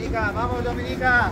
Dominica, vamos Dominica.